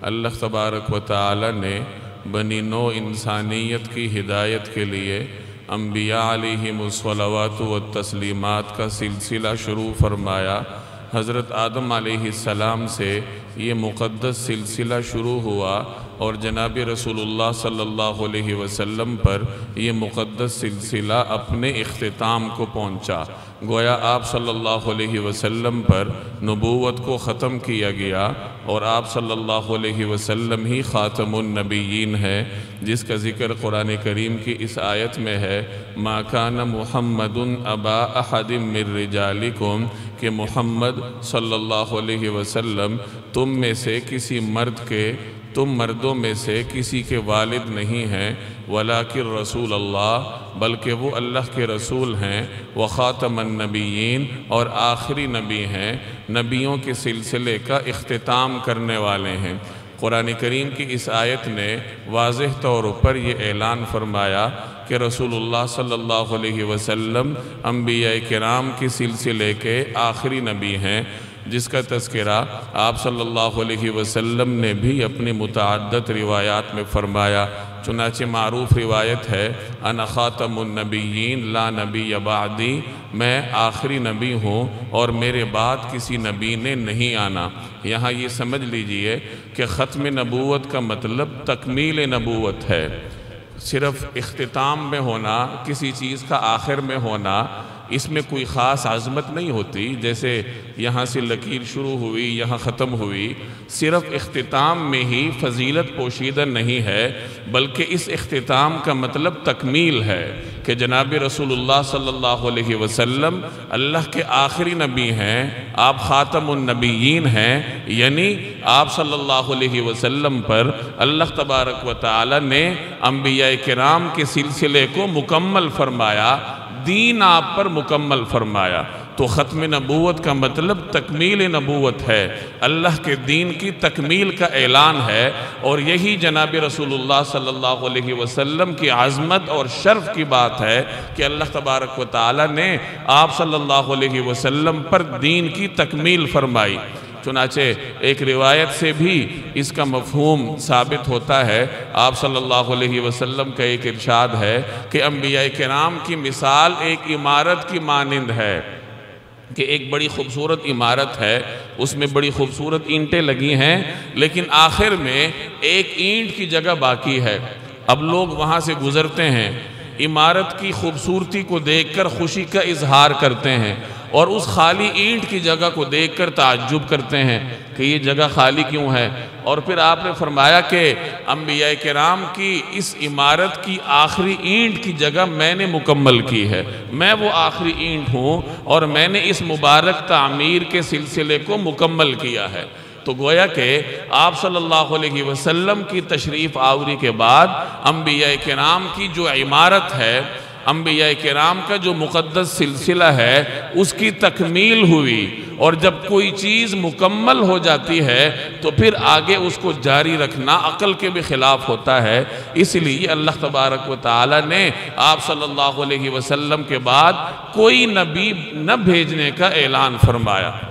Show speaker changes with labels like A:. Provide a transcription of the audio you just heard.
A: अल्लाह तबारक व ताली ने बनी नो इंसानियत की हिदायत के लिए अम्बिया अलैहिस्सलावात व तस्लीमात का सिलसिला शुरू फरमाया। हज़रत आदम सलाम से ये मुक़द्दस सिलसिला शुरू हुआ और जनाब रसूलुल्लाह सल्लल्लाहु अलैहि वसल्लम पर यह मुक़द्दस सिलसिला अपने अख्ताम को पहुँचा। गोया आप सल्लल्लाहु अलैहि वसल्लम पर नबूवत को ख़त्म किया गया और आप सल्लल्लाहु अलैहि वसल्लम ही ख़ातमुन्नबीयीन है, जिसका ज़िक्र कुरान करीम की इस आयत में है माकान मुहम्मदुन अबा अहदिम मिर्रिजालिकुम के मोहम्मद सल्लल्लाहु अलैहि वसल्लम, तुम में से किसी मर्द के तुम मर्दों में से किसी के वालिद नहीं हैं वला कि रसूल अल्लाह, बल्कि वो अल्लाह के रसूल हैं, व ख़ातमनबीन और आखिरी नबी हैं, नबियों के सिलसिले का अख्ताम करने वाले हैं। कुरान करीम की इस आयत ने वाज तौर पर यह ऐलान फरमाया कि रसूलुल्लाह सल्लल्लाहु अलैहि वसल्लम अम्बिया कराम के सिलसिले के आखिरी नबी हैं जिसका तस्करा आप सल्लल्लाहु अलैहि वसल्लम ने भी अपनी मुतद रिवायात में फ़रमाया, चुनाचे मरूफ रिवायत है अनख़ातमनबीन ला नबी अबादी मैं आखिरी नबी हूँ और मेरे बाद किसी नबी ने नहीं आना। यहाँ ये समझ लीजिए कि ख़त्म नबूत का मतलब तकमील नबूत है। सिर्फ़ अख्ताम में होना, किसी चीज़ का आखिर में होना इसमें कोई ख़ास आज़मत नहीं होती। जैसे यहाँ से लकीर शुरू हुई, यहाँ ख़त्म हुई। सिर्फ़ अख्ताम में ही फजीलत पोशीदा नहीं है, बल्कि इस अख्ताम का मतलब तकमील है कि जनाब रसूलुल्लाह सल्लल्लाहु अलैहि वसल्लम अल्लाह के आखिरी नबी हैं, आप ख़ातमनबीन हैं, यानी आप सल्लल्लाहु अलैहि वसल्लम पर अल्लाह तबारक व ताली ने अम्बिया कराम के सिलसिले को मुकम्मल फरमाया। दीन आप पर मुकम्मल फरमाया। तो ख़त्म नबूत का मतलब तकमील नबूत है। अल्लाह के दीन की तकमील का ऐलान है और यही जनाब रसूलुल्लाह सल्लल्लाहु अलैहि वसल्लम की आज़मत और शर्फ की बात है कि अल्लाह तबारक व ताली ने आप सल्लल्लाहु अलैहि वसल्लम पर दीन की तकमील फरमाई। चुनाचे, एक रिवायत से भी इसका मफहूम साबित होता है। आप सल्लल्लाहु अलैहि वसल्लम का एक इरशाद है कि अम्बिया कराम की मिसाल एक इमारत की मानंद है कि एक बड़ी खूबसूरत इमारत है। उसमें बड़ी खूबसूरत ईंटें लगी हैं, लेकिन आखिर में एक ईंट की जगह बाकी है। अब लोग वहाँ से गुज़रते हैं, इमारत की खूबसूरती को देखकर खुशी का इजहार करते हैं। और उस खाली ईंट की जगह को देखकर ताज्जुब करते हैं कि ये जगह खाली क्यों है। और फिर आपने फरमाया कि अम्बिया कराम की इस इमारत की आखिरी ईंट की जगह मैंने मुकम्मल की है। मैं वो आखिरी ईंट हूँ और मैंने इस मुबारक तामीर के सिलसिले को मुकम्मल किया है। तो गोया के आप सल्लल्लाहु अलैहि वसल्लम की तशरीफ़ आवरी के बाद अम्बिया कराम की जो इमारत है अम्बिया कराम का जो मुक़दस सिलसिला है, उसकी तकमील हुई। और जब कोई चीज़ मुकम्मल हो जाती है तो फिर आगे उसको जारी रखना अकल के भी ख़िलाफ़ होता है। इसलिए अल्लाह तबारक व ताली ने आप अलैहि वसल्लम के बाद कोई नबी न भेजने का ऐलान फरमाया।